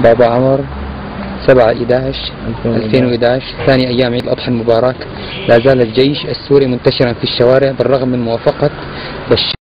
بابا عمر 7 11 2011 ثاني أيام عيد الأضحى المبارك. لا زال الجيش السوري منتشرا في الشوارع بالرغم من موافقة بشار